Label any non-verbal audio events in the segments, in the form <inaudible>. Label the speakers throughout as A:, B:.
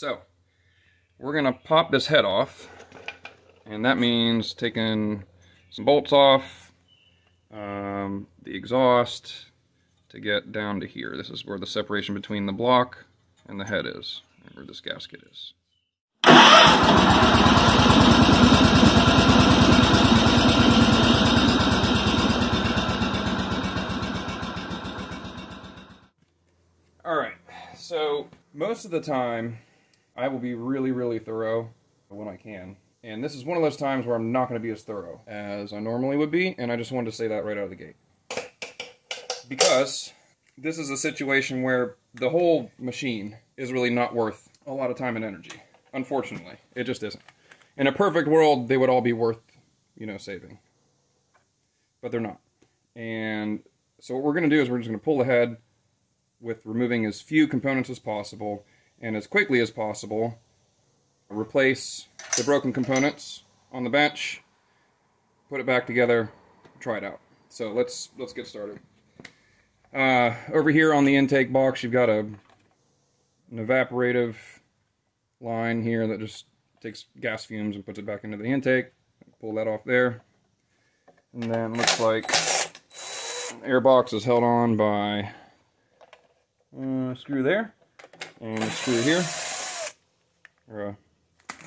A: So, we're gonna pop this head off, and that means taking some bolts off, um, the exhaust, to get down to here. This is where the separation between the block and the head is, and where this gasket is. All right, so most of the time, I will be really, really thorough when I can. And this is one of those times where I'm not going to be as thorough as I normally would be, and I just wanted to say that right out of the gate. Because this is a situation where the whole machine is really not worth a lot of time and energy. Unfortunately, it just isn't. In a perfect world, they would all be worth, you know, saving. But they're not. And so what we're going to do is we're just going to pull ahead with removing as few components as possible and as quickly as possible replace the broken components on the bench put it back together try it out. So let's let's get started. Uh, over here on the intake box you've got a an evaporative line here that just takes gas fumes and puts it back into the intake. Pull that off there. And then looks like the air box is held on by uh, screw there, and a screw here, or a,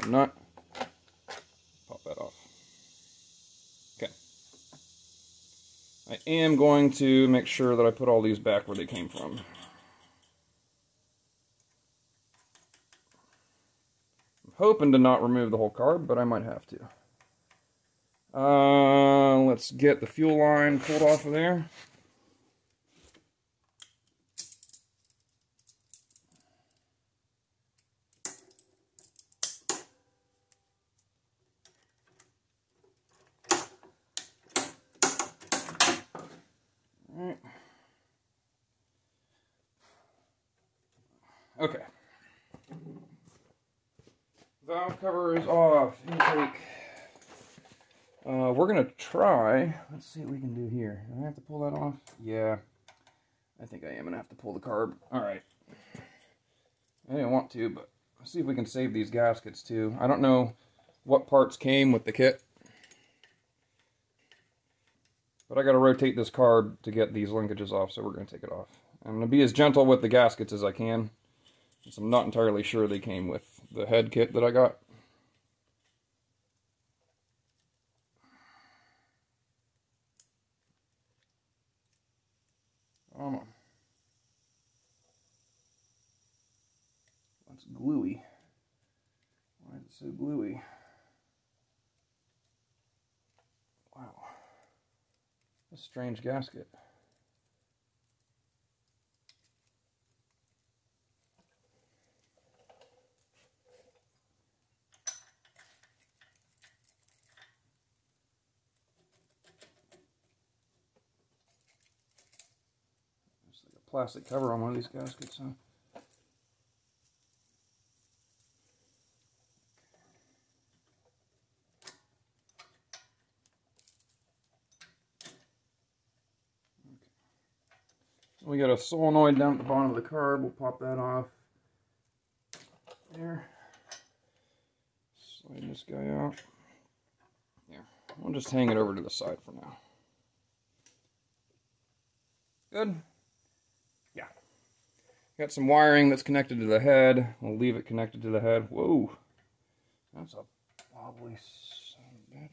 A: a nut. Pop that off. Okay. I am going to make sure that I put all these back where they came from. I'm hoping to not remove the whole carb, but I might have to. Uh, let's get the fuel line pulled off of there. Alright. Okay. Valve cover is off. Intake. Uh, we're gonna try. Let's see what we can do here. Do I have to pull that off? Yeah. I think I am gonna have to pull the carb. Alright. I didn't want to, but let's see if we can save these gaskets too. I don't know what parts came with the kit. But I got to rotate this carb to get these linkages off, so we're going to take it off. I'm going to be as gentle with the gaskets as I can, I'm not entirely sure they came with the head kit that I got. On. That's gluey. Why is it so gluey? Wow. A strange gasket. Plastic cover on one of these gaskets, huh? We got a solenoid down at the bottom of the carb. We'll pop that off. There. Slide this guy out. There. We'll just hang it over to the side for now. Good. Got some wiring that's connected to the head. We'll leave it connected to the head. Whoa. That's a wobbly son of a bitch.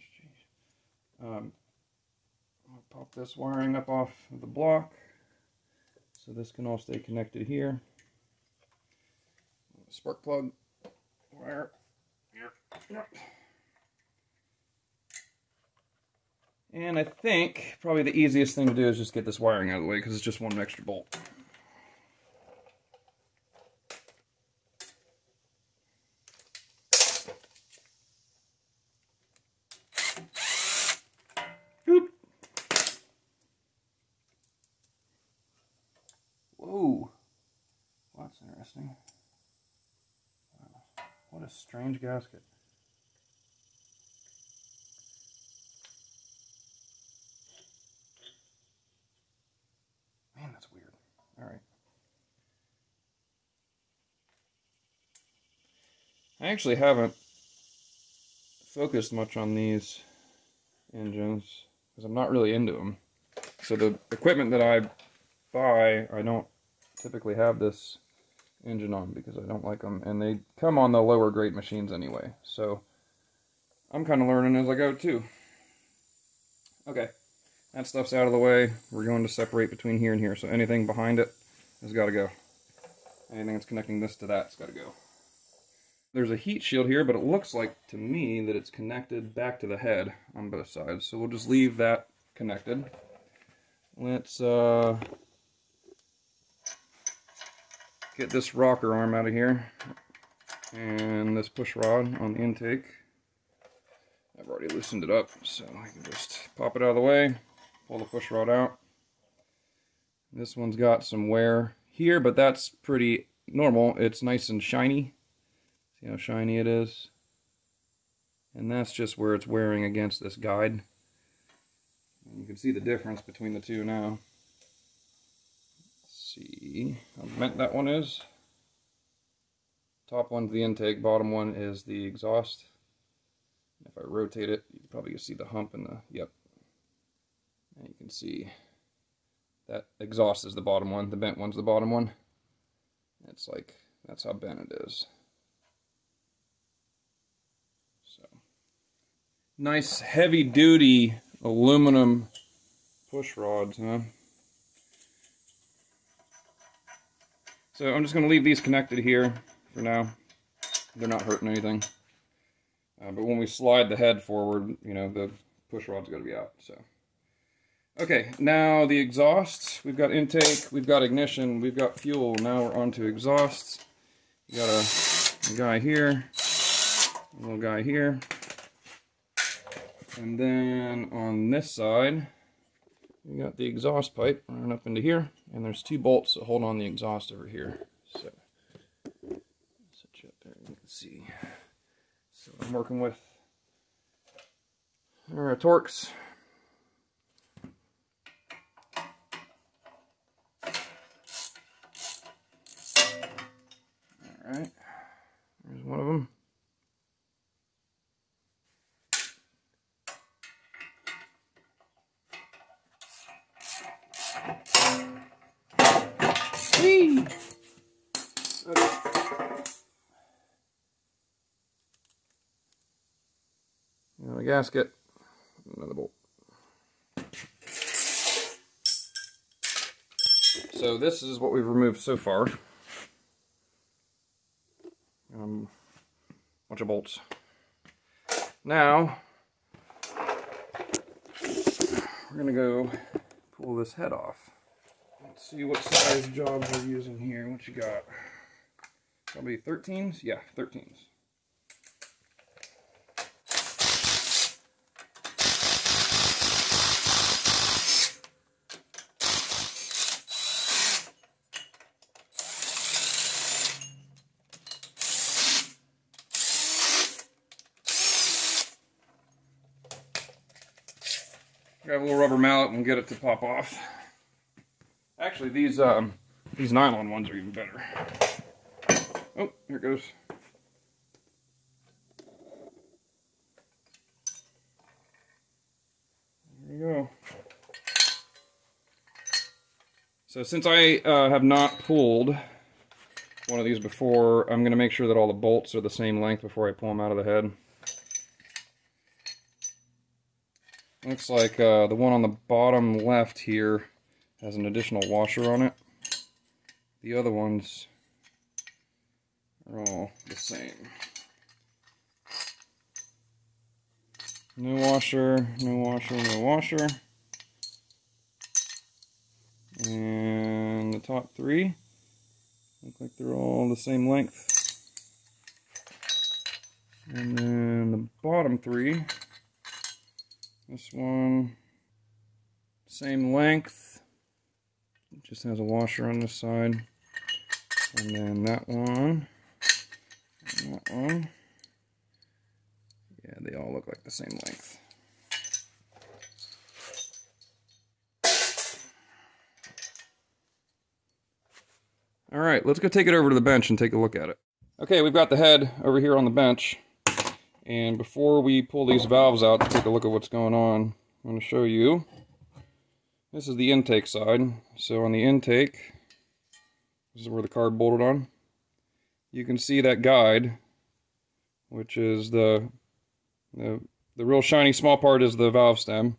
A: Jeez. Um, I'll pop this wiring up off of the block. So this can all stay connected here. Spark plug wire. And I think probably the easiest thing to do is just get this wiring out of the way because it's just one extra bolt. Boop. Whoa. Well, that's interesting. Wow. What a strange gasket. Man, that's weird. All right. I actually haven't focused much on these engines because I'm not really into them. So the equipment that I buy, I don't typically have this engine on because I don't like them. And they come on the lower grade machines anyway. So I'm kind of learning as I go too. Okay, that stuff's out of the way. We're going to separate between here and here. So anything behind it has got to go. Anything that's connecting this to that's got to go. There's a heat shield here, but it looks like to me that it's connected back to the head on both sides. So we'll just leave that connected. Let's uh, get this rocker arm out of here and this push rod on the intake. I've already loosened it up, so I can just pop it out of the way, pull the push rod out. This one's got some wear here, but that's pretty normal. It's nice and shiny. See how shiny it is? And that's just where it's wearing against this guide. And you can see the difference between the two now. See how bent that one is. Top one's the intake, bottom one is the exhaust. If I rotate it, you can probably see the hump in the, yep. And you can see that exhaust is the bottom one, the bent one's the bottom one. It's like, that's how bent it is. So, nice heavy duty aluminum push rods, huh? So I'm just going to leave these connected here for now. They're not hurting anything. Uh, but when we slide the head forward, you know, the push rod's got to be out. So, Okay, now the exhausts. We've got intake, we've got ignition, we've got fuel. Now we're on to exhausts. You got a, a guy here, a little guy here. And then on this side, we got the exhaust pipe running up into here, and there's two bolts that hold on the exhaust over here. So, set you up there, you can see. So I'm working with our Torx Alright, there's one of them. Whee! Okay. the gasket, another bolt. So this is what we've removed so far. Um, bunch of bolts. Now, we're to go pull this head off. Let's see what size jobs we're using here. What you got? Probably 13s? Yeah, 13s. Grab a little rubber mallet and get it to pop off. Actually, these um, these nylon ones are even better. Oh, here it goes. There you go. So since I uh, have not pulled one of these before, I'm going to make sure that all the bolts are the same length before I pull them out of the head. Looks like uh, the one on the bottom left here has an additional washer on it. The other ones are all the same. No washer, no washer, no washer. And the top three look like they're all the same length. And then the bottom three this one, same length, just has a washer on this side. And then that one, and that one, yeah, they all look like the same length. All right, let's go take it over to the bench and take a look at it. Okay, we've got the head over here on the bench. And before we pull these valves out to take a look at what's going on, I'm going to show you. This is the intake side. So on the intake, this is where the carb bolted on. You can see that guide, which is the, the, the real shiny small part is the valve stem.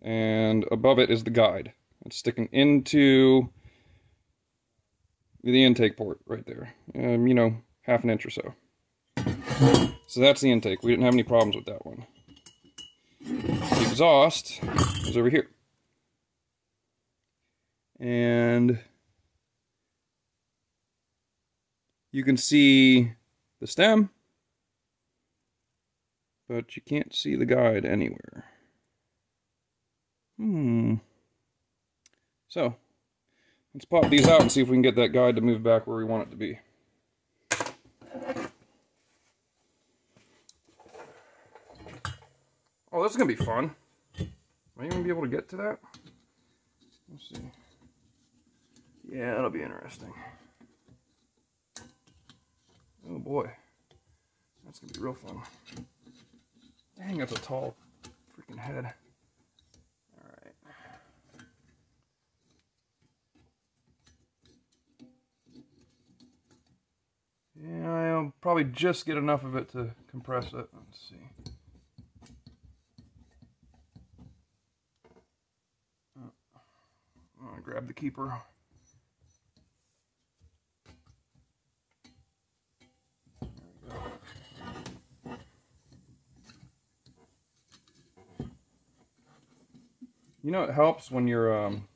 A: And above it is the guide. It's sticking into the intake port right there. Um, you know, half an inch or so. So that's the intake. We didn't have any problems with that one. The exhaust is over here. And you can see the stem, but you can't see the guide anywhere. Hmm. So, let's pop these out and see if we can get that guide to move back where we want it to be. Oh, this is going to be fun. Am I even be able to get to that? Let's see. Yeah, that'll be interesting. Oh boy. That's going to be real fun. Dang, that's a tall freaking head. Alright. Yeah, I'll probably just get enough of it to compress it. Let's see. Grab the keeper. You know it helps when you're um,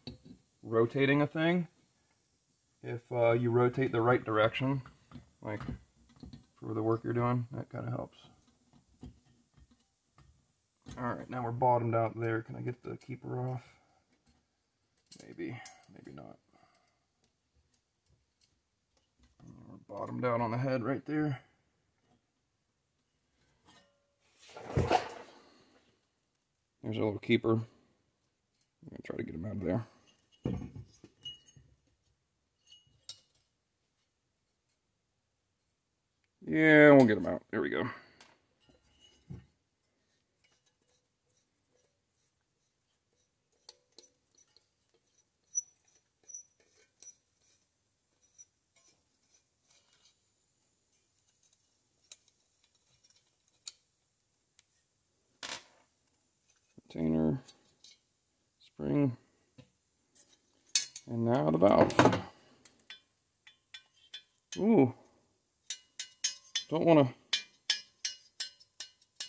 A: rotating a thing if uh, you rotate the right direction, like for the work you're doing, that kind of helps. Alright, now we're bottomed out there. Can I get the keeper off? Maybe, maybe not. We're bottom down on the head right there. There's a little keeper. I'm going to try to get him out of there. Yeah, we'll get him out. There we go. Container, spring, and now the valve. Ooh, don't want to,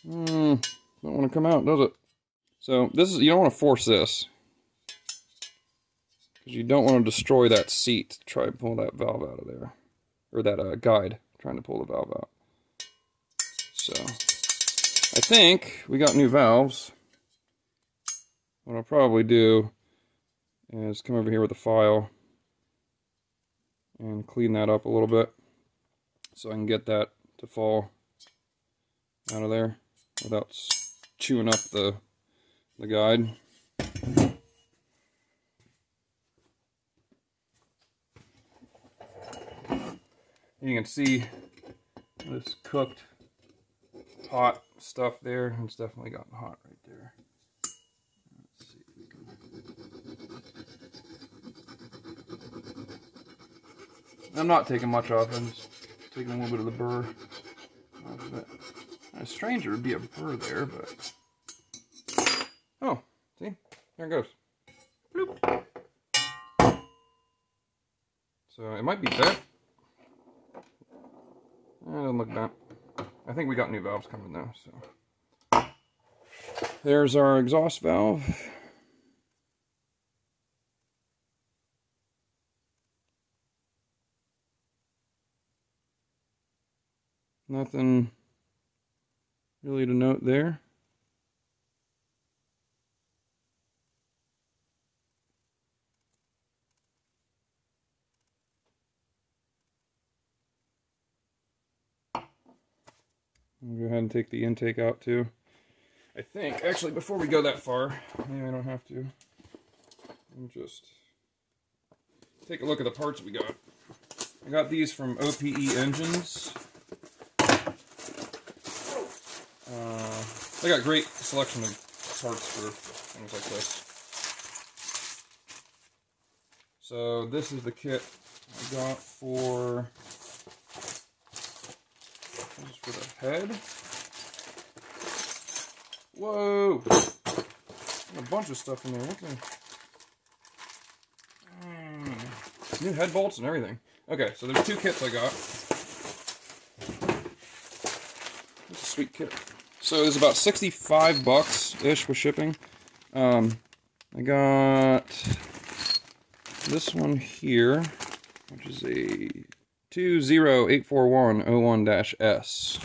A: mm, don't want to come out, does it? So this is, you don't want to force this, because you don't want to destroy that seat to try and pull that valve out of there, or that uh, guide, trying to pull the valve out. So, I think we got new valves. What I'll probably do is come over here with a file and clean that up a little bit so I can get that to fall out of there without chewing up the, the guide. You can see this cooked hot stuff there. It's definitely gotten hot right there. I'm not taking much off. I'm just taking a little bit of the burr uh, off of it. It's strange there would be a burr there, but... Oh, see? There it goes. Bloop. So it might be bent. Eh, it doesn't look bent. I think we got new valves coming though, so... There's our exhaust valve. Nothing really to note there. I'll go ahead and take the intake out too. I think, actually, before we go that far, maybe I don't have to. Me just take a look at the parts we got. I got these from OPE Engines. Uh, they got great selection of parts for things like this. So this is the kit I got for, for the head. Whoa! A bunch of stuff in there. What the? Mm. New head bolts and everything. Okay, so there's two kits I got. It's a sweet kit. So it's about 65 bucks-ish with shipping. Um, I got this one here, which is a 2084101-S.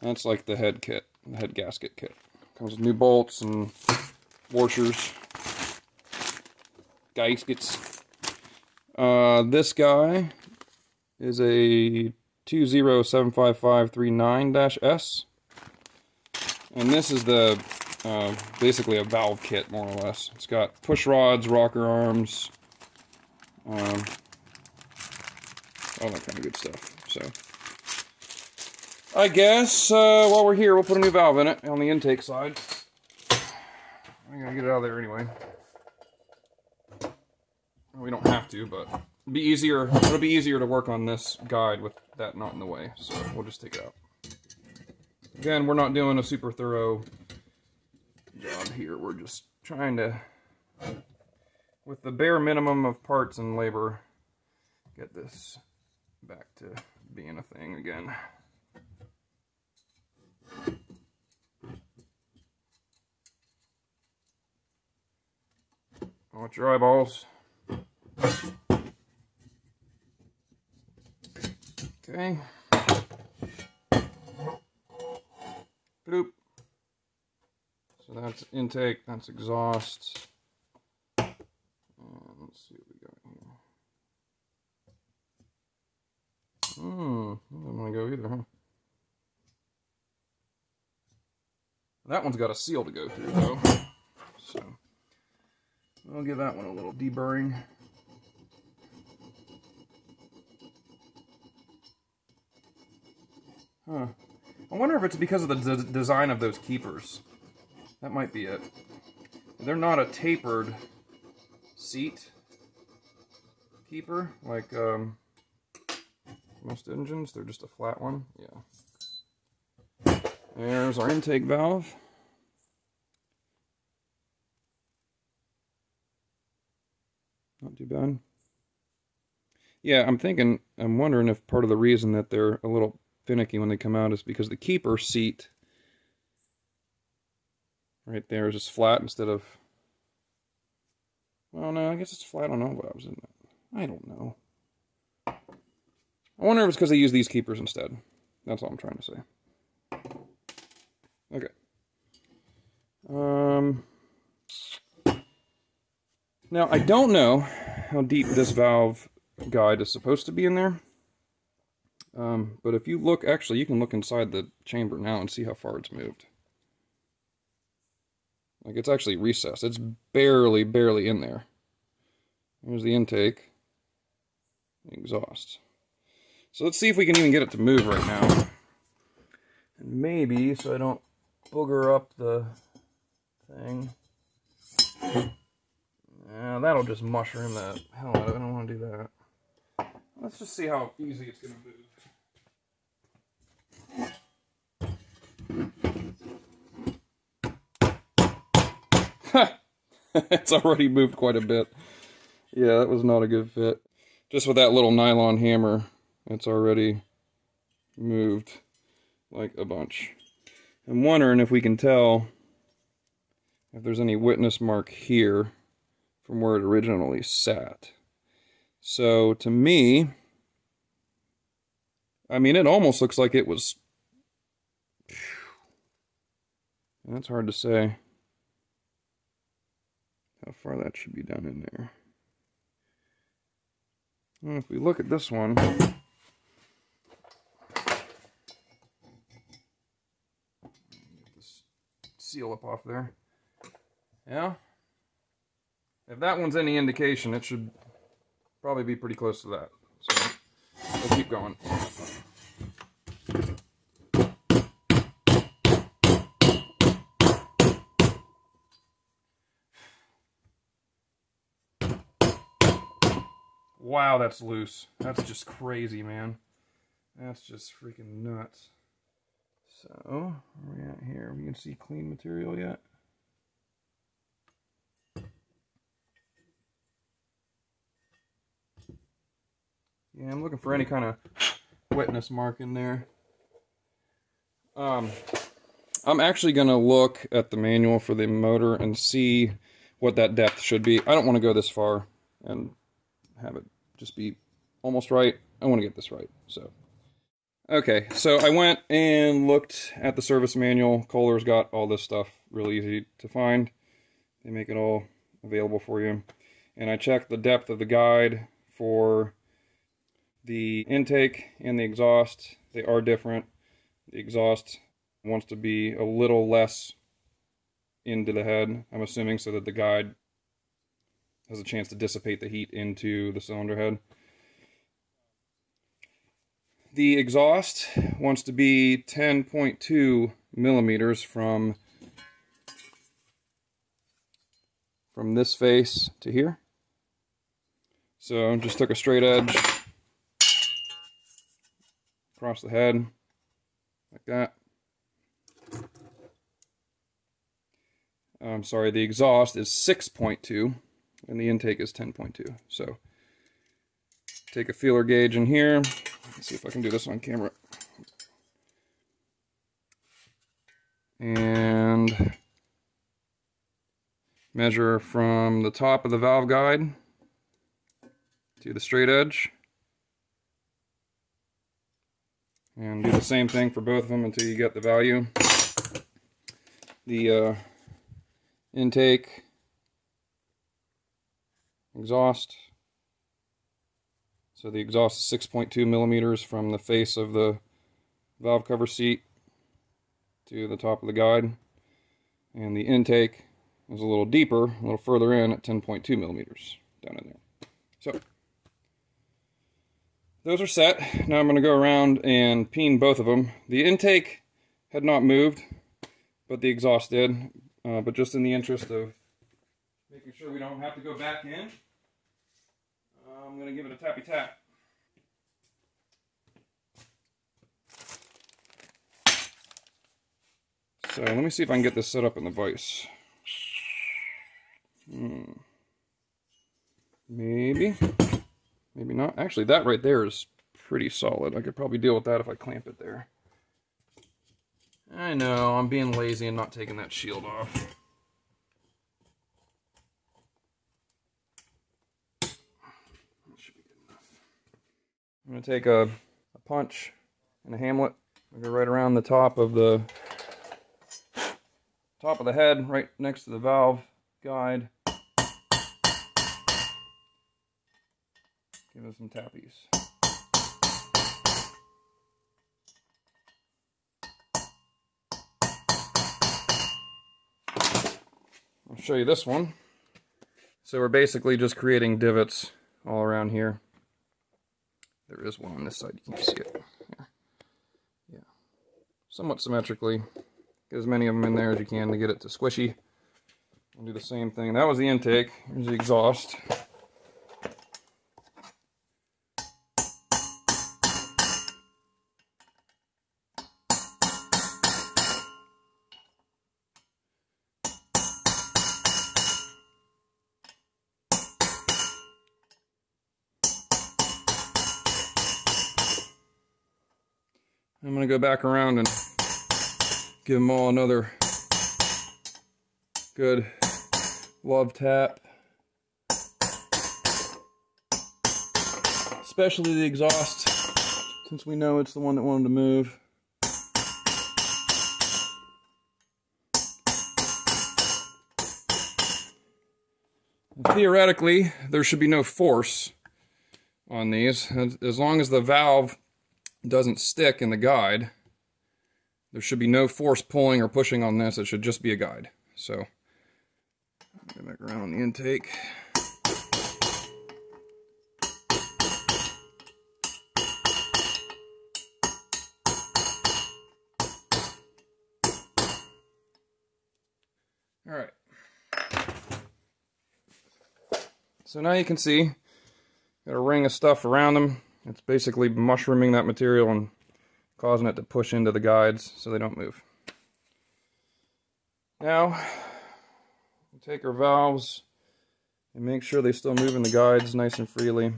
A: That's like the head kit, the head gasket kit. Comes with new bolts and washers, gaskets. Uh, this guy is a 2075539-S. And this is the uh, basically a valve kit, more or less. It's got push rods, rocker arms, um, all that kind of good stuff. So, I guess uh, while we're here, we'll put a new valve in it on the intake side. I'm gonna get it out of there anyway. We don't have to, but be easier. It'll be easier to work on this guide with that not in the way. So we'll just take it out. Again, we're not doing a super thorough job here. We're just trying to, with the bare minimum of parts and labor, get this back to being a thing again. Oh, Watch your eyeballs. Okay. Bloop. So that's intake, that's exhaust. And let's see what we got here. Hmm, doesn't want to go either, huh? That one's got a seal to go through, though. So, I'll give that one a little deburring. Huh. I wonder if it's because of the design of those keepers. That might be it. They're not a tapered seat keeper, like um, most engines. They're just a flat one. Yeah. There's our intake valve. Not too bad. Yeah, I'm thinking, I'm wondering if part of the reason that they're a little finicky when they come out is because the keeper seat right there is just flat instead of well no I guess it's flat on all valves isn't it? I don't know. I wonder if it's because they use these keepers instead. That's all I'm trying to say. Okay. Um now I don't know how deep this valve guide is supposed to be in there um, but if you look, actually, you can look inside the chamber now and see how far it's moved. Like, it's actually recessed. It's barely, barely in there. Here's the intake. Exhaust. So let's see if we can even get it to move right now. And maybe, so I don't booger up the thing. Yeah, that'll just mushroom that hell out of it. I don't want to do that. Let's just see how easy it's going to move. <laughs> it's already moved quite a bit. Yeah, that was not a good fit. Just with that little nylon hammer, it's already moved like a bunch. I'm wondering if we can tell if there's any witness mark here from where it originally sat. So to me, I mean, it almost looks like it was... That's hard to say how far that should be down in there. Well, if we look at this one, seal up off there. Yeah. If that one's any indication, it should probably be pretty close to that. So we'll keep going. Wow, that's loose. That's just crazy, man. That's just freaking nuts. So, we at here? We can see clean material yet? Yeah, I'm looking for any kind of witness mark in there. Um, I'm actually going to look at the manual for the motor and see what that depth should be. I don't want to go this far and have it just be almost right. I want to get this right, so. Okay, so I went and looked at the service manual. Kohler's got all this stuff really easy to find. They make it all available for you. And I checked the depth of the guide for the intake and the exhaust. They are different. The exhaust wants to be a little less into the head, I'm assuming, so that the guide has a chance to dissipate the heat into the cylinder head. The exhaust wants to be 10.2 millimeters from from this face to here. So just took a straight edge across the head like that. I'm sorry, the exhaust is 6.2 and the intake is 10.2. So take a feeler gauge in here. Let's see if I can do this on camera. And measure from the top of the valve guide to the straight edge. And do the same thing for both of them until you get the value. The uh, intake exhaust. So the exhaust is 6.2 millimeters from the face of the valve cover seat to the top of the guide. And the intake is a little deeper, a little further in at 10.2 millimeters down in there. So those are set. Now I'm going to go around and peen both of them. The intake had not moved, but the exhaust did. Uh, but just in the interest of making sure we don't have to go back in, I'm going to give it a tappy tap. So let me see if I can get this set up in the vise. Hmm. Maybe. Maybe not. Actually, that right there is pretty solid. I could probably deal with that if I clamp it there. I know, I'm being lazy and not taking that shield off. I'm going to take a, a, punch and a hamlet. i go right around the top of the top of the head, right next to the valve guide. Give it some tappies. I'll show you this one. So we're basically just creating divots all around here. There is one on this side, you can see it. Yeah. Somewhat symmetrically. Get as many of them in there as you can to get it to squishy. We'll do the same thing. That was the intake. Here's the exhaust. Go back around and give them all another good love tap. Especially the exhaust, since we know it's the one that wanted to move. Theoretically, there should be no force on these. As long as the valve doesn't stick in the guide, there should be no force pulling or pushing on this. It should just be a guide. So, get back around on the intake. All right. So now you can see, got a ring of stuff around them. It's basically mushrooming that material and causing it to push into the guides so they don't move. Now, take our valves and make sure they still move in the guides nice and freely.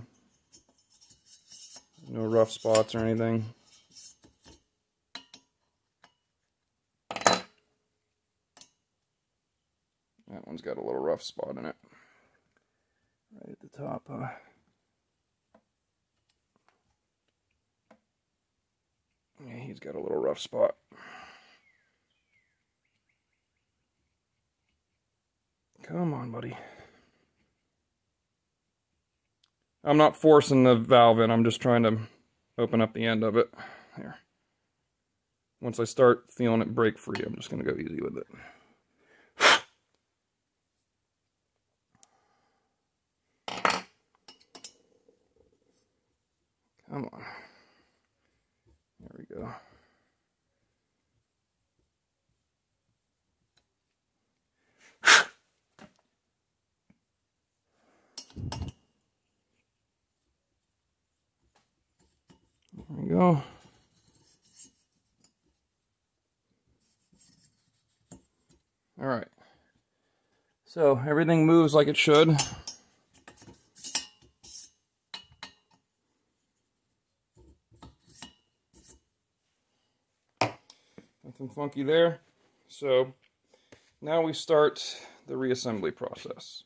A: No rough spots or anything. That one's got a little rough spot in it. Right at the top, huh? Yeah, he's got a little rough spot. Come on, buddy. I'm not forcing the valve in, I'm just trying to open up the end of it. Here. Once I start feeling it break free, I'm just going to go easy with it. <sighs> Come on. There we go. There we go. All right. So everything moves like it should. Funky there. So now we start the reassembly process.